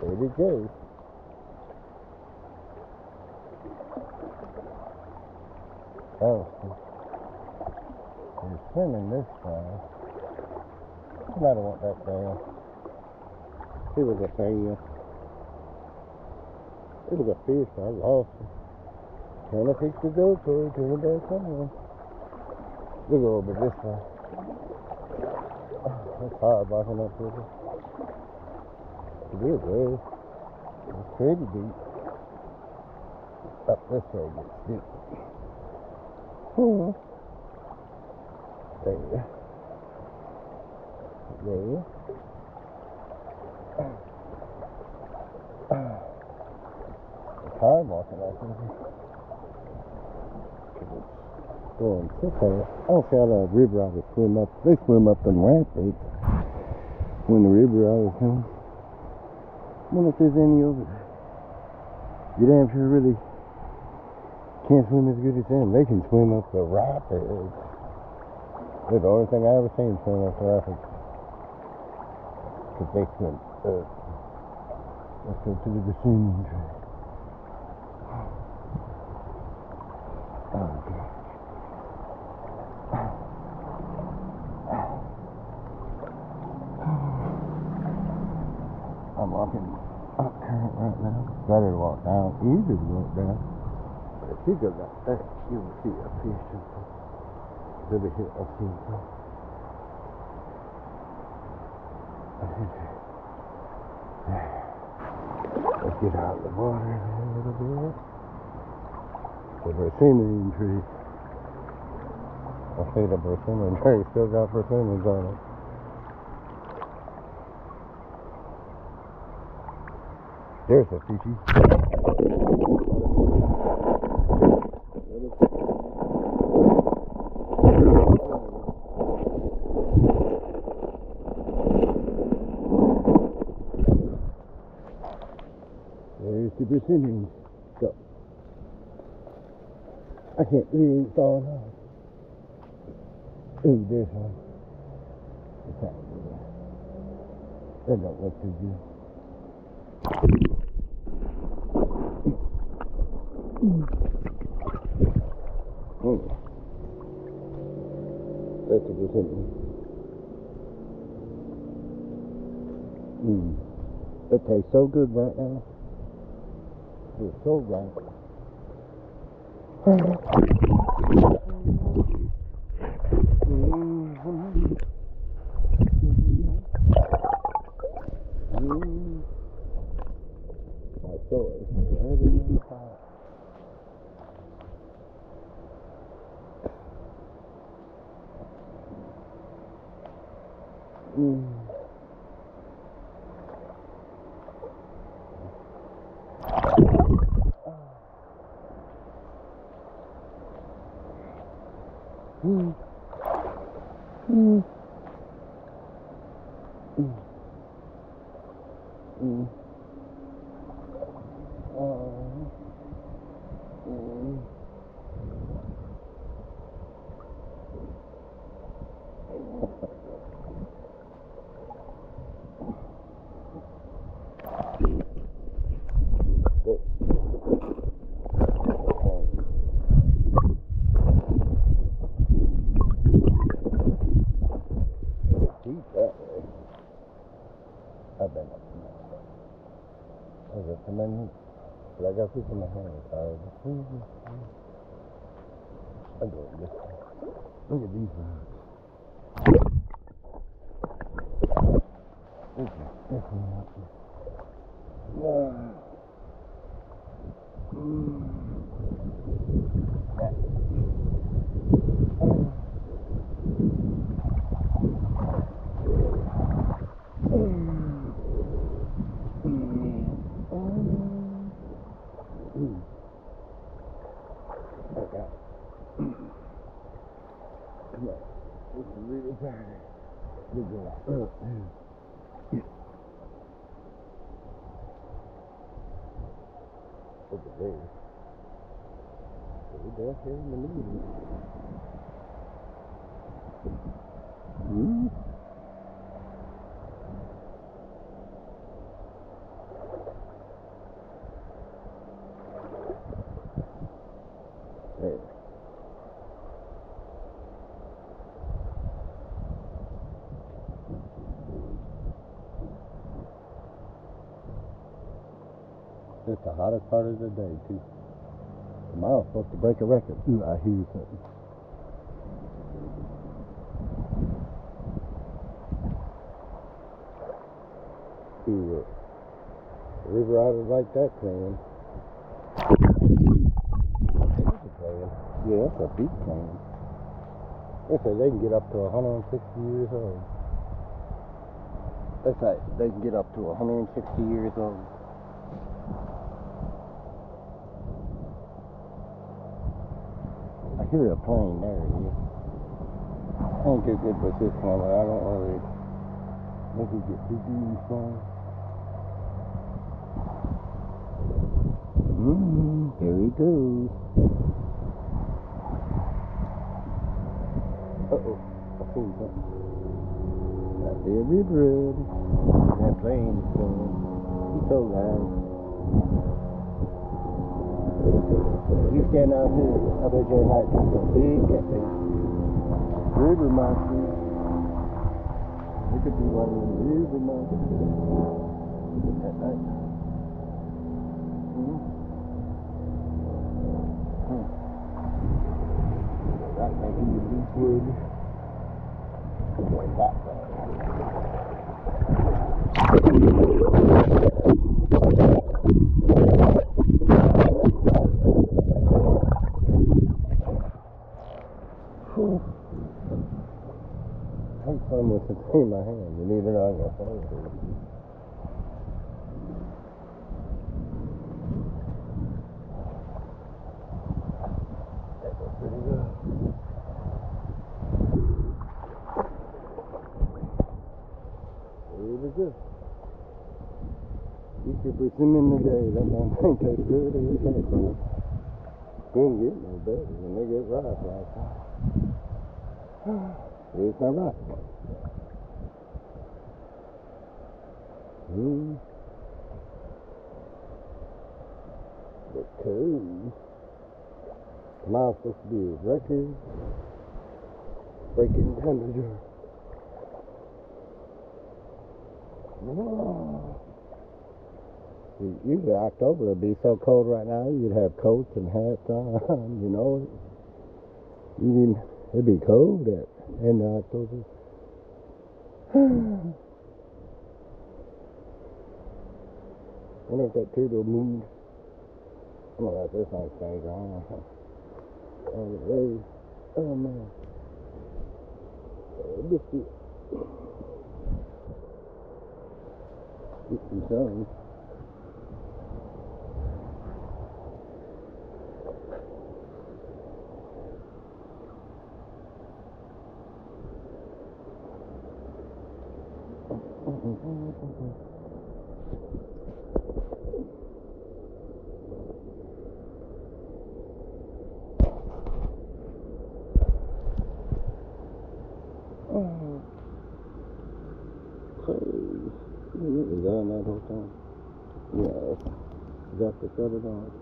There we go. Oh, they're swimming this far. I don't want that down. It was a fail. It was a fish. I lost it. Trying to fix the GoPro, turn it back on. Look a little bit this way. It's hard walking up with it. It is good. It's pretty deep. Up this way gets deep. Hmm. There. There. Hard walking. 'Cause it's going so fast. I don't see how the river otters swim up. They swim up them rapids when the river otters come. Wonder if there's any over there. You damn sure really can't swim as good as them. They can swim up the rapids. They're the only thing I ever seen swim up the rapids. Because they swim up. Let's go to the Gosunian Trail. Oh, God. Oh, I'm walking up current right now. Better walk down. Easier to walk down. But if you go back there, you will see a fish or something. Over here, I've seen some. Let's get out of the water a little bit. The persimmon tree. I say the persimmon tree still got persimmons on it. There's a fishy. There's the persimmon. Go. I can't believe it's all out. Ooh, there's one. That don't look too good. Oh. That's a persimmon. Mm. It tastes so good right now. It's so right. Mm. I saw it. Right in the fire. Mm. Mm. Mm. Mm. Oh. Mm. Deep that way. I've been up to that. There's a tremendous, but I got this in my hand. I'm going this way. Look at these rocks. This is definitely up there. Yeah. Mm. Mm. Okay. Come on. This is really bad. At this. Way back here in the middle. Hmm? It's the hottest part of the day, too. Tomorrow's supposed to break a record. Ooh, I hear something. Ooh, uh, river riders like that playing. That's a playing. Yeah, that's a beat playing. They say they can get up to 160 years old. That's right, they can get up to 160 years old. I hear a plane there, yeah. I ain't too good with this one, but I don't really think he get too deep flying. Mm, here he goes. Uh-oh. That's the rebird. That plane is going. He's so loud. You stand out here, I bet you like this a big catfish. River monster. It could be one of them river monsters. At night. Hmm. Hmm. Right back in the deep wood. Going that Take fun with it in my hand. You need it on your phone. That was pretty good. Really good. Eat your persimmon today. That damn thing tastes good as it came from. Couldn't get no better when they get ripe like that. Here's my rock. Hmm. The code. Tomorrow's supposed to be a record breaking temperature. Oh. Usually October would be so cold right now, you'd have coats and hats on, you know. You mean, it'd be cold at end of October. I wonder if that turtle moved. I'm gonna let this thing stay on. Oh, hey. Oh, man. Oh, this is... Oh. Hey. You on that whole? Yeah. To shut it off.